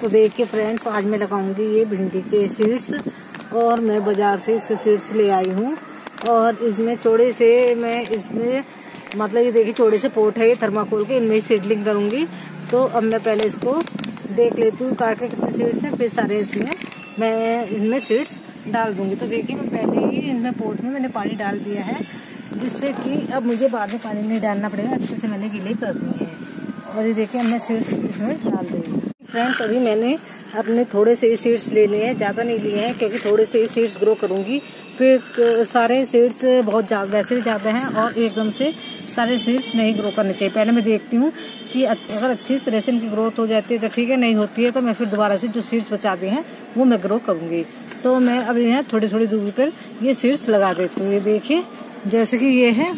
तो देखिए फ्रेंड्स आज मैं लगाऊँगी ये भिंडी के सीड्स और मैं बाज़ार से इसके सीड्स ले आई हूँ। और इसमें चौड़े से मैं इसमें मतलब ये देखिए चौड़े से पोट है ये थर्माकोल के, इनमें सीडलिंग करूँगी। तो अब मैं पहले इसको देख लेती हूँ काट के कितने सीड्स हैं, फिर सारे इसमें मैं इनमें सीड्स डाल दूँगी। तो देखिए मैं पहले ही इनमें पोट में मैंने पानी डाल दिया है, जिससे कि अब मुझे बाद में पानी नहीं डालना पड़ेगा, अच्छे से मैंने गिले कर दी है। और ये देखिए मैं सीड्स इसमें डाल दूँगी फ्रेंड्स अभी मैंने अपने थोड़े से सीड्स ले लिए हैं, ज़्यादा नहीं लिए हैं, क्योंकि थोड़े से सीड्स ग्रो करूँगी। फिर सारे सीड्स बहुत ज़्यादा वैसे भी ज़्यादा हैं और एकदम से सारे सीड्स नहीं ग्रो करने चाहिए। पहले मैं देखती हूँ कि अगर अच्छी तरह से इनकी ग्रोथ हो जाती है तो ठीक है, नहीं होती है तो मैं फिर दोबारा से जो सीड्स बचाते हैं, वो मैं ग्रो करूँगी। तो मैं अभी यहाँ थोड़ी थोड़ी दूरी पर ये सीड्स लगा देती हूँ। ये देखिए, जैसे कि ये है।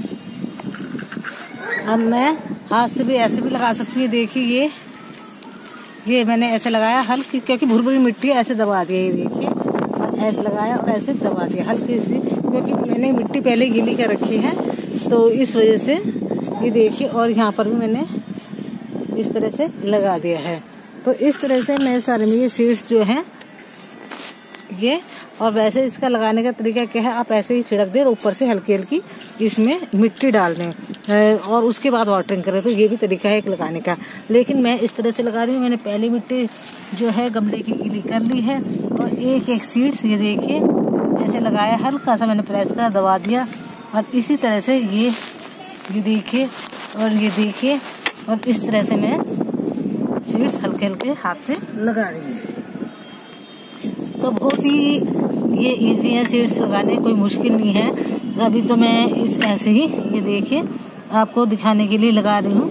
अब मैं हाथ से भी ऐसे भी लगा सकती हूँ। देखिए, ये ये मैंने ऐसे लगाया, हल्की, क्योंकि भुरभुरी मिट्टी ऐसे दबा दिया, ये देखिए। और ऐसे लगाया और ऐसे दबा दिया, हल्की सी क्योंकि मैंने मिट्टी पहले गीली कर रखी है तो इस वजह से, ये देखिए, और यहाँ पर भी मैंने इस तरह से लगा दिया है। तो इस तरह से मैं सारे में ये सीड्स जो हैं ये और वैसे इसका लगाने का तरीका क्या है, आप ऐसे ही छिड़क दें और ऊपर से हल्की हल्की इसमें मिट्टी डाल दें। और उसके बाद वाटरिंग करें तो ये भी तरीका है एक लगाने का। लेकिन मैं इस तरह से लगा रही हूँ, मैंने पहली मिट्टी जो है गमले की गीली कर ली है और एक एक सीड्स ये देखिए, ऐसे लगाया, हल्का सा मैंने प्रेस करा, दबा दिया। और इसी तरह से ये ये देखिए, और ये देखिए, और इस तरह से मैं सीड्स हल्के हल्के हाथ से लगा रही हूँ। तो बहुत ही ये इजी है सीड्स लगाने, कोई मुश्किल नहीं है। अभी तो मैं इस ऐसे ही, ये देखिए, आपको दिखाने के लिए लगा रही हूँ।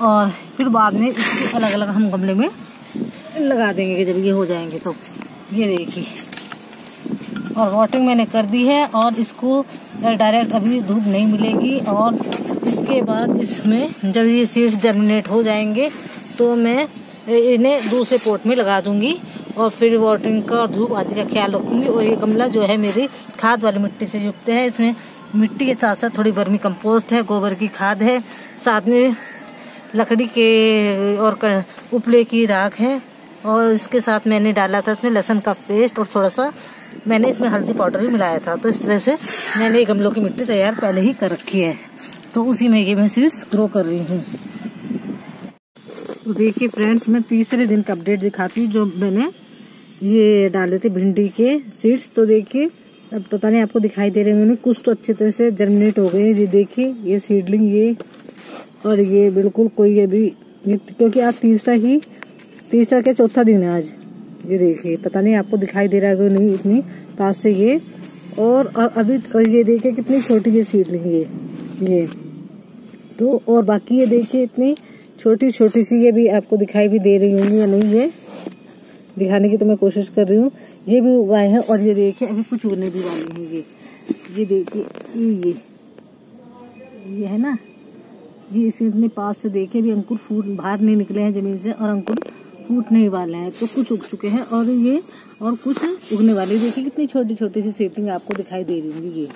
और फिर बाद में इसके अलग अलग हम गमले में लगा देंगे कि जब ये हो जाएँगे तो। ये देखिए, और वाटरिंग मैंने कर दी है, और इसको डायरेक्ट अभी धूप नहीं मिलेगी, और इसके बाद इसमें जब ये सीड्स जर्मिनेट हो जाएँगे तो मैं इन्हें दूसरे पोट में लगा दूँगी। और फिर वाटरिंग का धूप आदि का ख्याल रखूँगी और ये गमला जो है मेरी खाद वाली मिट्टी से युक्त है। इसमें मिट्टी के साथ साथ थोड़ी वर्मी कंपोस्ट है, गोबर की खाद है, साथ में लकड़ी के और उपले की राख है और इसके साथ मैंने डाला था इसमें लहसुन का पेस्ट और थोड़ा सा मैंने इसमें हल्दी पाउडर भी मिलाया था। तो इस तरह से मैंने गमलों की मिट्टी तैयार पहले ही कर रखी है। तो उसी में ये मैं सीड्स ग्रो कर रही हूँ। तो देखिए फ्रेंड्स मैं तीसरे दिन का अपडेट दिखाती हूँ जो मैंने ये डाले थे भिंडी के सीड्स तो देखिए अब पता नहीं आपको दिखाई दे रहे होंगे कुछ तो अच्छे तरह से जर्मिनेट हो गए ये देखिए ये सीडलिंग ये और ये बिल्कुल कोई अभी क्योंकि आज तीसरा ही तीसरा के चौथा दिन है आज? ये देखिए पता नहीं आपको दिखाई दे रहा है नहीं इतनी पास से ये। और, और अभी और ये देखिए कितनी छोटी ये सीडलिंग ये ये। तो और बाकी ये देखिए इतनी छोटी छोटी सी ये भी आपको दिखाई भी दे रही होंगी या नहीं ये। दिखाने की तो मैं कोशिश कर रही हूँ। ये भी उगाए हैं और ये देखिए, अभी कुछ उगने भी वाले हैं ये। ये देखिए, ये ये। है ना? ये इसे इतने पास से देखे भी अंकुर फूट बाहर नहीं निकले हैं ज़मीन से और अंकुर फूटने वाले हैं। तो कुछ उग चुके हैं और ये, और कुछ उगने वाले देखिए कितनी छोटी छोटी सी सीपलिंग आपको दिखाई दे रही होंगी ये।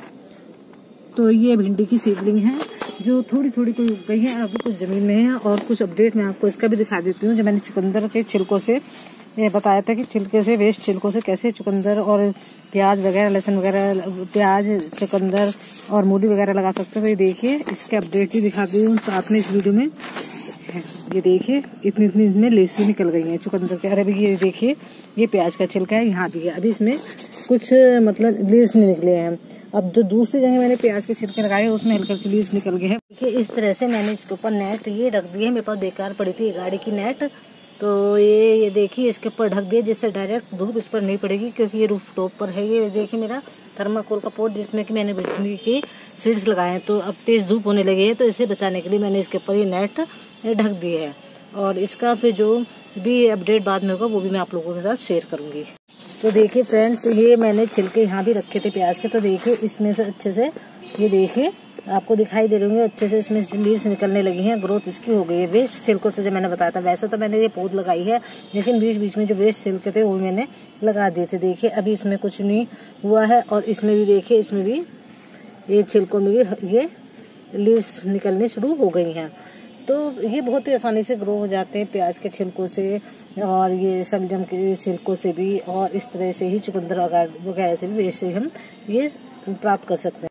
तो ये भिंडी की सीपलिंग है। जो थोड़ी थोड़ी कोई उग गई है अभी कुछ ज़मीन में है और कुछ अपडेट मैं आपको इसका भी दिखा देती हूँ। जो मैंने चुकंदर के छिलकों से, ये बताया था कि छिलके से वेस्ट छिलकों से कैसे चुकंदर और प्याज वगैरह, लहसुन वगैरह, प्याज, चुकंदर और मूली वगैरह लगा सकते हो। तो ये देखिए, इसके अपडेट भी दिखा दी हूँ साथ में इस वीडियो में। ये देखिए, इतनी इतनी इसमें लेसू निकल गई है, चुकंदर के अरे अभी ये देखिए, ये प्याज का छिलका है, यहाँ भी है। अभी इसमें कुछ मतलब लेस नहीं निकले हैं। अब जो दूसरी जगह मैंने प्याज के छिलके लगाए उसमें हल्का के लीव्स निकल गए हैं। देखिए, इस तरह से मैंने इसके ऊपर नेट ये रख दी है। मेरे पास बेकार पड़ी थी गाड़ी की नेट तो ये ये देखिए, इसके ऊपर ढक दिया जिससे डायरेक्ट धूप इस पर नहीं पड़ेगी, क्योंकि ये रूफ टॉप पर है। ये देखिए मेरा थर्माकोल का पोट जिसमें कि मैंने भिंडी की सीड्स लगाए हैं। तो अब तेज धूप होने लगी है तो इसे बचाने के लिए मैंने इसके ऊपर ये नेट ढक दिया है। और इसका फिर जो भी अपडेट बाद में होगा, वो भी मैं आप लोगों के साथ शेयर करूँगी। तो देखिए फ्रेंड्स ये मैंने छिलके यहाँ भी रखे थे प्याज के। तो देखिए, इसमें से अच्छे से, ये देखिए आपको दिखाई दे रही होंगे, अच्छे से इसमें लीव्स निकलने लगी हैं ग्रोथ इसकी हो गई है। वेस्ट सिल्कों से जो मैंने बताया था, वैसे तो मैंने ये पौध लगाई है, लेकिन बीच बीच में जो वेस्ट सिल्क थे, वो मैंने लगा दिए थे। देखिए, अभी इसमें कुछ नहीं हुआ है, और इसमें भी देखिए, इसमें भी ये छिलकों में भी ये लीव्स निकलने शुरू हो गई हैं। तो ये बहुत ही आसानी से ग्रो हो जाते हैं प्याज के छिलकों से, और ये शलजम के छिलकों से भी, और इस तरह से ही चुकंदर वगैरह से भी वेस्ट से हम ये प्राप्त कर सकते हैं।